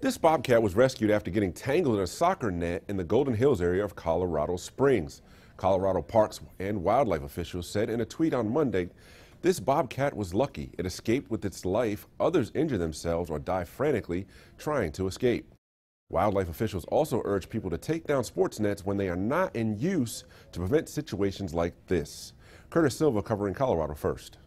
This bobcat was rescued after getting tangled in a soccer net in the Golden Hills area of Colorado Springs. Colorado Parks and Wildlife officials said in a tweet on Monday, this bobcat was lucky. It escaped with its life. Others injure themselves or die frantically trying to escape. Wildlife officials also urge people to take down sports nets when they are not in use to prevent situations like this. Curtis Silva covering Colorado first.